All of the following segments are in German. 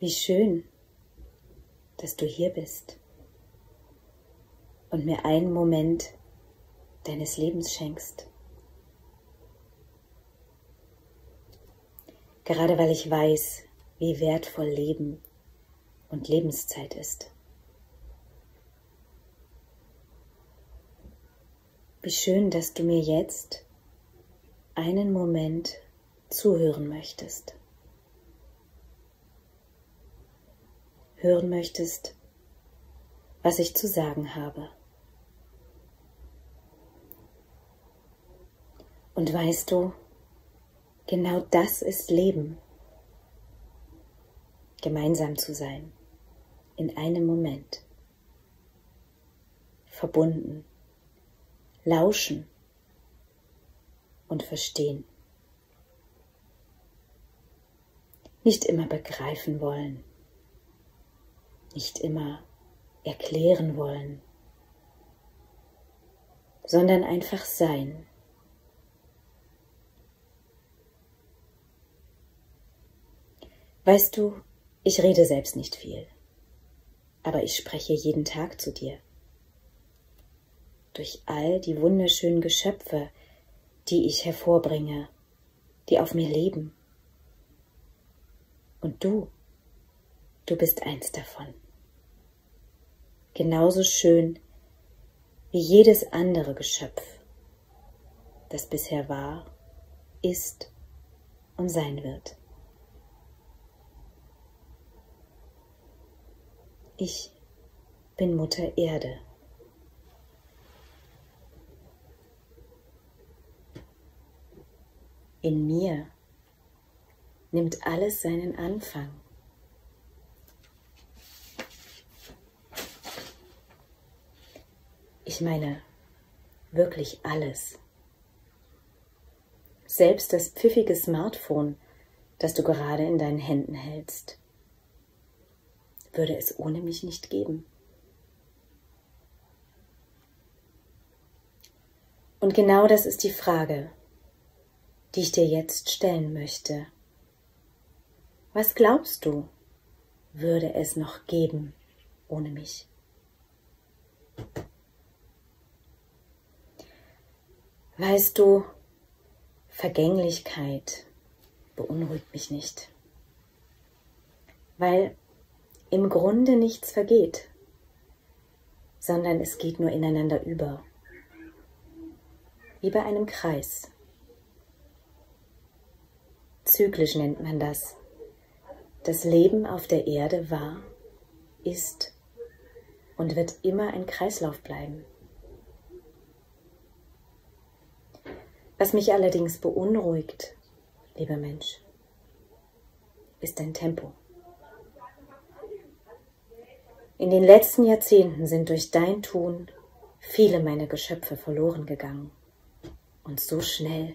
Wie schön, dass du hier bist und mir einen Moment deines Lebens schenkst. Gerade weil ich weiß, wie wertvoll Leben und Lebenszeit ist. Wie schön, dass du mir jetzt einen Moment zuhören möchtest. Hören möchtest, was ich zu sagen habe. Und weißt du, genau das ist Leben. Gemeinsam zu sein, in einem Moment, verbunden, lauschen und verstehen. Nicht immer begreifen wollen, nicht immer erklären wollen, sondern einfach sein. Weißt du, ich rede selbst nicht viel, aber ich spreche jeden Tag zu dir. Durch all die wunderschönen Geschöpfe, die ich hervorbringe, die auf mir leben. Und du, du bist eins davon. Genauso schön wie jedes andere Geschöpf, das bisher war, ist und sein wird. Ich bin Mutter Erde. In mir nimmt alles seinen Anfang. Ich meine wirklich alles. Selbst das pfiffige Smartphone, das du gerade in deinen Händen hältst würde es ohne mich nicht geben. Und genau das ist die Frage, die ich dir jetzt stellen möchte. Was glaubst du, würde es noch geben ohne mich? Weißt du, Vergänglichkeit beunruhigt mich nicht, weil im Grunde nichts vergeht, sondern es geht nur ineinander über, wie bei einem Kreis. Zyklisch nennt man das. Das Leben auf der Erde war, ist und wird immer ein Kreislauf bleiben. Was mich allerdings beunruhigt, lieber Mensch, ist dein Tempo. In den letzten Jahrzehnten sind durch dein Tun viele meiner Geschöpfe verloren gegangen. Und so schnell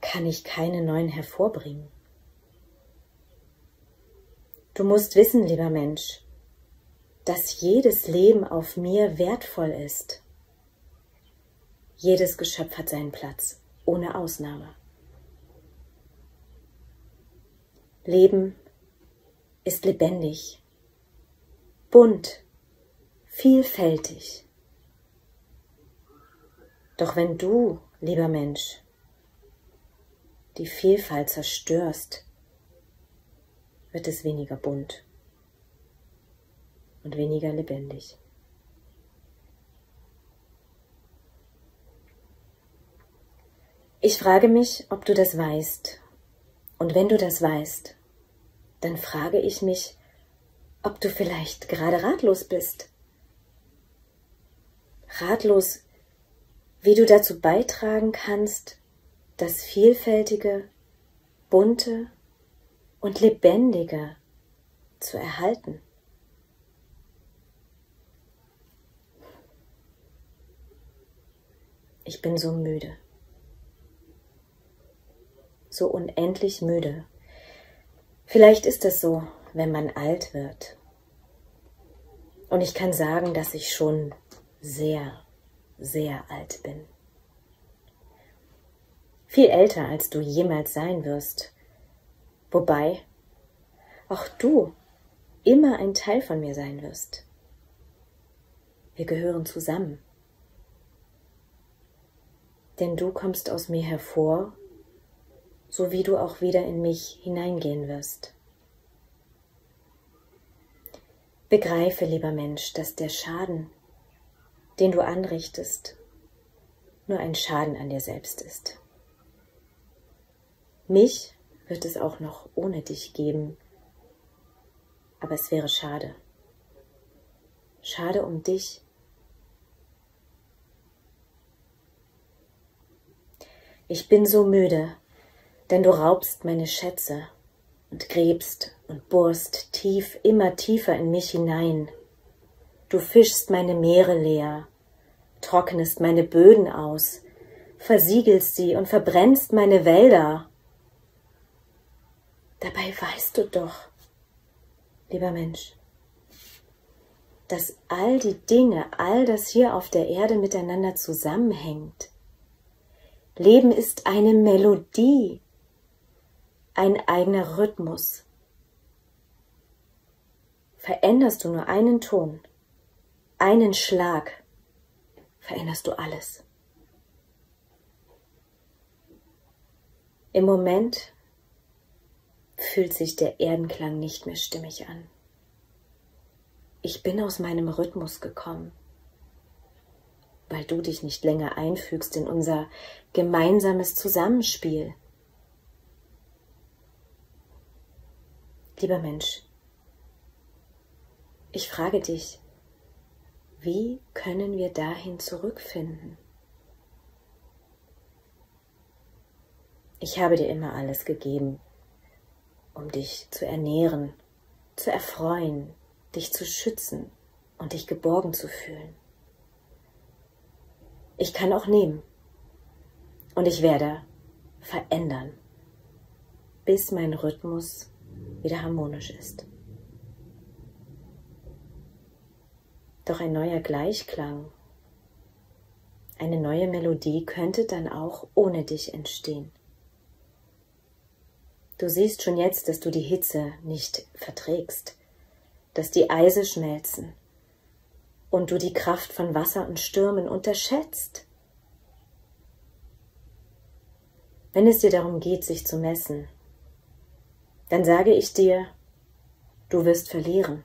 kann ich keine neuen hervorbringen. Du musst wissen, lieber Mensch, dass jedes Leben auf mir wertvoll ist. Jedes Geschöpf hat seinen Platz, ohne Ausnahme. Leben ist lebendig bunt, vielfältig. Doch wenn du, lieber Mensch, die Vielfalt zerstörst, wird es weniger bunt und weniger lebendig. Ich frage mich, ob du das weißt. Und wenn du das weißt, dann frage ich mich, ob du vielleicht gerade ratlos bist. Ratlos, wie du dazu beitragen kannst, das Vielfältige, Bunte und Lebendige zu erhalten. Ich bin so müde, so unendlich müde. Vielleicht ist es so, wenn man alt wird. Und ich kann sagen, dass ich schon sehr, sehr alt bin. Viel älter, als du jemals sein wirst. Wobei, auch du immer ein Teil von mir sein wirst. Wir gehören zusammen. Denn du kommst aus mir hervor, so wie du auch wieder in mich hineingehen wirst. Begreife, lieber Mensch, dass der Schaden, den du anrichtest, nur ein Schaden an dir selbst ist. Mich wird es auch noch ohne dich geben, aber es wäre schade. Schade um dich. Ich bin so müde, denn du raubst meine Schätze und gräbst und bohrst tief, immer tiefer in mich hinein. Du fischst meine Meere leer, trocknest meine Böden aus, versiegelst sie und verbrennst meine Wälder. Dabei weißt du doch, lieber Mensch, dass all die Dinge, all das hier auf der Erde miteinander zusammenhängt. Leben ist eine Melodie, ein eigener Rhythmus. Veränderst du nur einen Ton, einen Schlag, veränderst du alles. Im Moment fühlt sich der Erdenklang nicht mehr stimmig an. Ich bin aus meinem Rhythmus gekommen, weil du dich nicht länger einfügst in unser gemeinsames Zusammenspiel. Lieber Mensch, ich frage dich, wie können wir dahin zurückfinden? Ich habe dir immer alles gegeben, um dich zu ernähren, zu erfreuen, dich zu schützen und dich geborgen zu fühlen. Ich kann auch nehmen und ich werde verändern, bis mein Rhythmus wieder harmonisch ist. Doch ein neuer Gleichklang, eine neue Melodie könnte dann auch ohne dich entstehen. Du siehst schon jetzt, dass du die Hitze nicht verträgst, dass die Eise schmelzen und du die Kraft von Wasser und Stürmen unterschätzt. Wenn es dir darum geht, sich zu messen, dann sage ich dir, du wirst verlieren.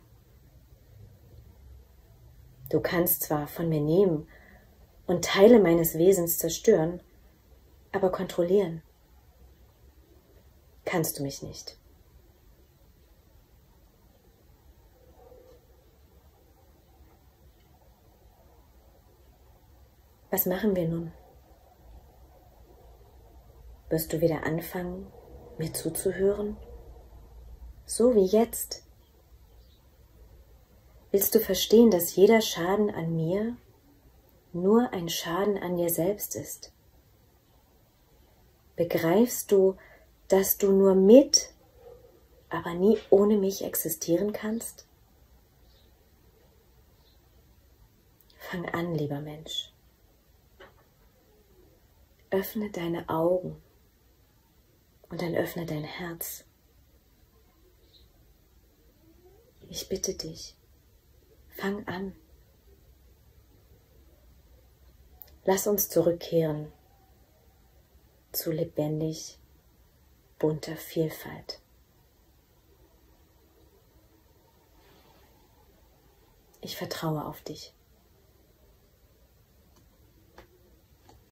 Du kannst zwar von mir nehmen und Teile meines Wesens zerstören, aber kontrollieren kannst du mich nicht. Was machen wir nun? Wirst du wieder anfangen, mir zuzuhören? So wie jetzt. Willst du verstehen, dass jeder Schaden an mir nur ein Schaden an dir selbst ist? Begreifst du, dass du nur mit, aber nie ohne mich existieren kannst? Fang an, lieber Mensch. Öffne deine Augen und dann öffne dein Herz. Ich bitte dich, fang an. Lass uns zurückkehren zu lebendig bunter Vielfalt. Ich vertraue auf dich.